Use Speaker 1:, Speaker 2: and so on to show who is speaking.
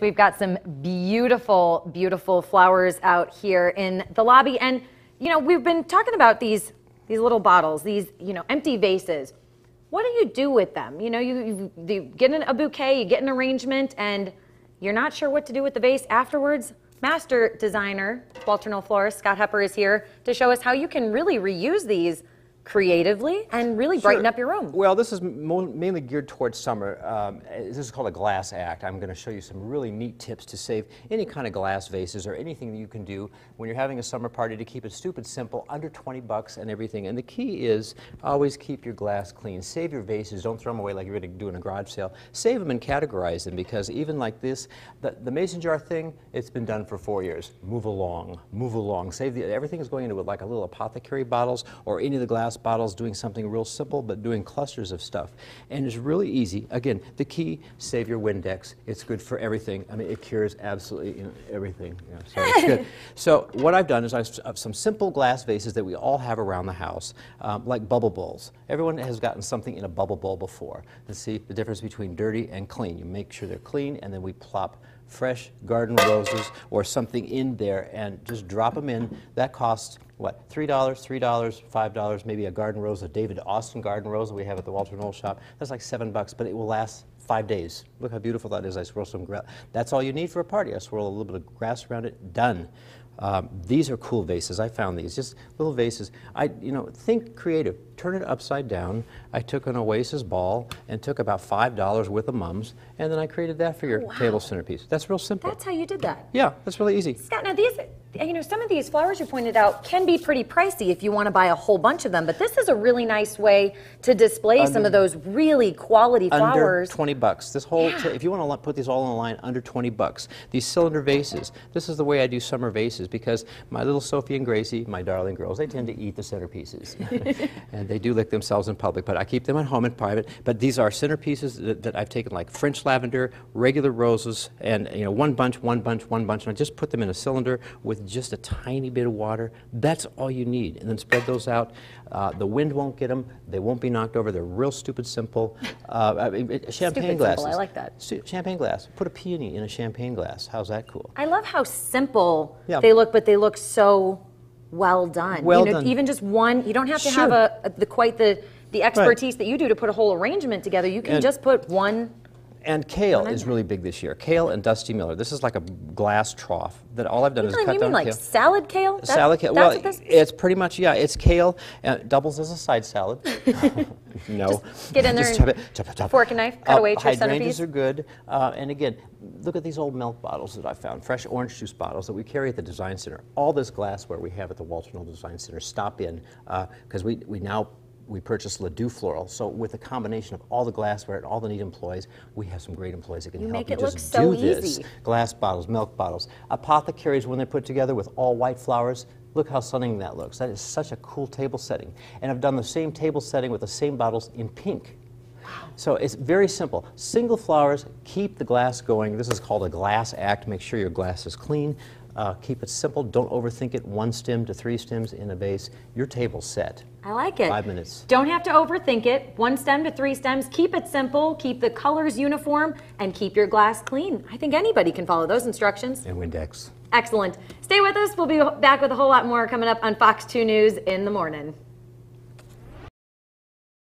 Speaker 1: We've got some beautiful, beautiful flowers out here in the lobby. And, you know, we've been talking about these, these little bottles, these, you know, empty vases. What do you do with them? You know, you, you, you get a bouquet, you get an arrangement, and you're not sure what to do with the vase afterwards. Master designer, Walter Knoll Florist, Scott Hepper is here to show us how you can really reuse these creatively and really
Speaker 2: Sure.
Speaker 1: brighten up your room.
Speaker 2: Well, this is mo- mainly geared towards summer. Um, this is called a glass act. I'm going to show you some really neat tips to save any kind of glass vases or anything that you can do when you're having a summer party to keep it stupid simple, under 20 bucks and everything. And the key is always keep your glass clean. Save your vases. Don't throw them away like you're going to do in a garage sale. Save them and categorize them because even like this, the, the mason jar thing, it's been done for four years. Move along, move along. Save the, everything is going into like a little apothecary bottles or any of the glass bottles doing something real simple but doing clusters of stuff. And it's really easy. Again, the key, save your Windex. It's good for everything. I mean, it cures absolutely you know, everything. You know, so it's good. So what I've done is I've some simple glass vases that we all have around the house, um, like bubble bowls. Everyone has gotten something in a bubble bowl before. Let's see the difference between dirty and clean. You make sure they're clean and then we plop fresh garden roses or something in there and just drop them in. That costs what? $3, $3, $5, maybe a garden rose, a David Austin garden rose that we have at the Walter Knoll shop. That's like seven bucks, but it will last five days. Look how beautiful that is. I swirl some grass. That's all you need for a party. I swirl a little bit of grass around it, done. Um, these are cool vases. I found these, just little vases. I, you know, think creative. Turn it upside down. I took an Oasis ball and took about five dollars worth of mums, and then I created that for your
Speaker 1: Oh, wow.
Speaker 2: table centerpiece. That's real simple.
Speaker 1: That's how you did that.
Speaker 2: yeah, that's really easy.
Speaker 1: Scott, now these, you know, some of these flowers you pointed out can be pretty pricey if you want to buy a whole bunch of them, but this is a really nice way to display some of those really quality flowers.
Speaker 2: under
Speaker 1: flowers.
Speaker 2: 20 bucks. This whole,
Speaker 1: Yeah.
Speaker 2: if you want to put these all in line, under 20 bucks. These cylinder vases, this is the way I do summer vases because my little Sophie and Gracie, my darling girls, they tend to eat the centerpieces. and they do lick themselves in public, but I keep them at home in private. But these are centerpieces that, that I've taken like French lavender, regular roses, and you know, one bunch, one bunch, one bunch, and I just put them in a cylinder with just a tiny bit of water. That's all you need. And then spread those out. Uh, the wind won't get them. They won't be knocked over. They're real stupid simple. Uh, I mean, champagne
Speaker 1: simple. I like that.
Speaker 2: Champagne glass. Put a peony in a champagne glass. How's that cool?
Speaker 1: I love how simple
Speaker 2: Yeah.
Speaker 1: they look, but they look so well done.
Speaker 2: Well
Speaker 1: you know,
Speaker 2: done.
Speaker 1: Even just one, you don't have to
Speaker 2: Sure.
Speaker 1: have a, a- the quite the the expertise that you do to put a whole arrangement together. You can
Speaker 2: And-
Speaker 1: just put one.
Speaker 2: And kale is really big this year. Kale and Dusty Miller. This is like a glass trough that all I've done
Speaker 1: You
Speaker 2: is
Speaker 1: mean,
Speaker 2: cut
Speaker 1: you
Speaker 2: down
Speaker 1: mean like
Speaker 2: kale.
Speaker 1: salad kale? That-
Speaker 2: salad kale. Well, it's pretty much yeah. It's kale. Uh, doubles as a side salad. no.
Speaker 1: get in there
Speaker 2: Just
Speaker 1: and
Speaker 2: chop it, chop it, chop it.
Speaker 1: fork and knife, cut
Speaker 2: Uh,
Speaker 1: away your
Speaker 2: hydrangeas
Speaker 1: centerpiece.
Speaker 2: are good. Uh, and again, look at these old milk bottles that I found. Fresh orange juice bottles that we carry at the Design Center. All this glassware we have at the Walter Knoll Design Center. Stop in because we we now. We purchased Ladue Floral, so with a combination of all the glassware and all the neat employees, we have some great employees that can
Speaker 1: You
Speaker 2: help
Speaker 1: make
Speaker 2: you
Speaker 1: it look
Speaker 2: just
Speaker 1: so
Speaker 2: do this
Speaker 1: easy.
Speaker 2: glass bottles, milk bottles. Apothecaries, when they're put together with all white flowers, look how stunning that looks. That is such a cool table setting. And I've done the same table setting with the same bottles in pink. So it's very simple. Single flowers, keep the glass going. This is called a glass act. Make sure your glass is clean. Uh, keep it simple. Don't overthink it. One stem to three stems in a vase. Your table's set.
Speaker 1: I like it.
Speaker 2: Five minutes.
Speaker 1: Don't have to overthink it. One stem to three stems. Keep it simple. Keep the colors uniform, and keep your glass clean. I think anybody can follow those instructions.
Speaker 2: And Windex.
Speaker 1: Excellent. Stay with us. We'll be back with a whole lot more coming up on Fox 2 News in the morning.